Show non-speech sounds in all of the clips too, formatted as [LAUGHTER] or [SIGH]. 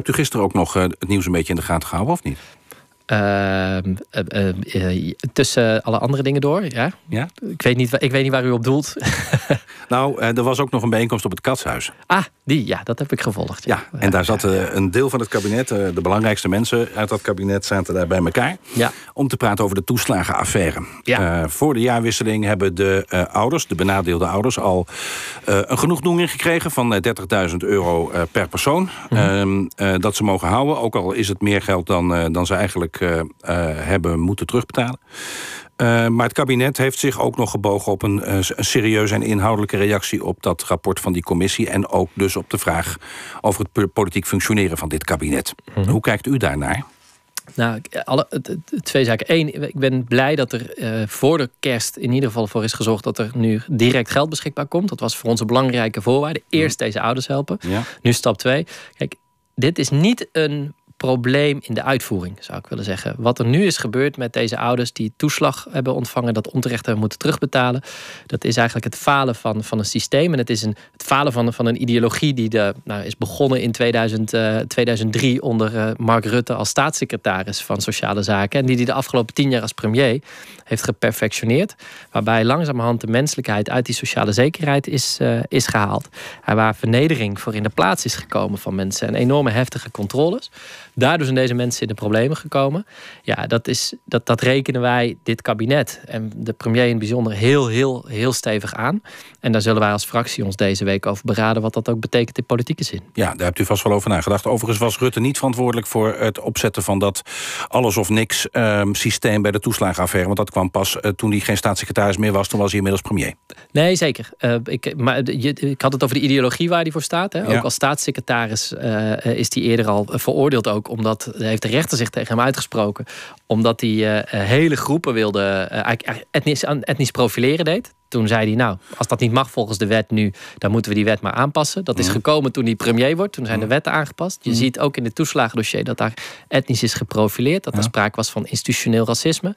Hebt u gisteren ook nog het nieuws een beetje in de gaten gehouden, of niet? Ehm, eh, eh, eh, tussen alle andere dingen door, ja. ja? Ik, weet niet, ik weet niet waar u op doelt. [LAUGHS] [LAUGHS] nou, er was ook nog een bijeenkomst op het Katshuis. Ah, die, ja, dat heb ik gevolgd. Ja, en daar zat een deel van het kabinet, de belangrijkste mensen uit dat kabinet zaten daar bij elkaar. Ja. Om te praten over de toeslagenaffaire. Ja. voor de jaarwisseling hebben de ouders, de benadeelde ouders, al een genoegdoening gekregen van 30.000 euro per persoon. Mm dat ze mogen houden, ook al is het meer geld dan, dan ze eigenlijk uh, hebben moeten terugbetalen. Uh, maar het kabinet heeft zich ook nog gebogen op een, een, serieuze en inhoudelijke reactie op dat rapport van die commissie. En ook dus op de vraag over het politiek functioneren van dit kabinet. Mhm. Hoe kijkt u daarnaar? Nou, alle, twee zaken. Eén, ik ben blij dat er uh, voor de kerst in ieder geval voor is gezorgd dat er nu direct geld beschikbaar komt. Dat was voor ons een belangrijke voorwaarde. Eerst mhm. deze ouders helpen. Ja. Nu stap twee. Kijk, dit is niet een probleem in de uitvoering, zou ik willen zeggen. Wat er nu is gebeurd met deze ouders die toeslag hebben ontvangen, dat onterecht hebben moeten terugbetalen, dat is eigenlijk het falen van, van een systeem. En het is een, het falen van, van een ideologie die de, nou, is begonnen in 2000, uh, 2003 onder uh, Mark Rutte als staatssecretaris van Sociale Zaken. En die die de afgelopen tien jaar als premier heeft geperfectioneerd. Waarbij langzamerhand de menselijkheid uit die sociale zekerheid is, uh, is gehaald. En waar vernedering voor in de plaats is gekomen van mensen en enorme heftige controles. Daardoor zijn deze mensen in de problemen gekomen. Ja, dat, is, dat, dat rekenen wij dit kabinet en de premier in het bijzonder heel, heel, heel stevig aan. En daar zullen wij als fractie ons deze week over beraden wat dat ook betekent in politieke zin. Ja, daar hebt u vast wel over nagedacht. Overigens was Rutte niet verantwoordelijk voor het opzetten van dat alles of niks ehm, systeem bij de toeslagenaffaire. Want dat kwam pas eh, toen hij geen staatssecretaris meer was. Toen was hij inmiddels premier. Nee, zeker. Uh, ik, maar je, ik had het over de ideologie waar hij voor staat. Hè. Ook als staatssecretaris uh, is hij eerder al veroordeeld ook omdat heeft de rechter zich tegen hem uitgesproken, omdat hij hele groepen wilde etnisch, etnisch profileren deed. Toen zei hij, nou, als dat niet mag volgens de wet nu, dan moeten we die wet maar aanpassen. Dat is mhm. gekomen toen hij premier wordt. Toen zijn de mhm. wetten aangepast. Je mhm. ziet ook in het toeslagendossier dat daar etnisch is geprofileerd. Dat er sprake was van institutioneel racisme.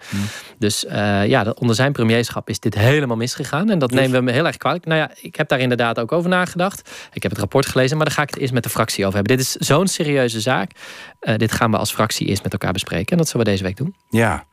Dus uh, ja, onder zijn premierschap is dit helemaal misgegaan. En dat dus- nemen we me heel erg kwalijk. Nou ja, ik heb daar inderdaad ook over nagedacht. Ik heb het rapport gelezen, maar daar ga ik het eerst met de fractie over hebben. Dit is zo'n serieuze zaak. Uh, dit gaan we als fractie eerst met elkaar bespreken. En dat zullen we deze week doen. Ja,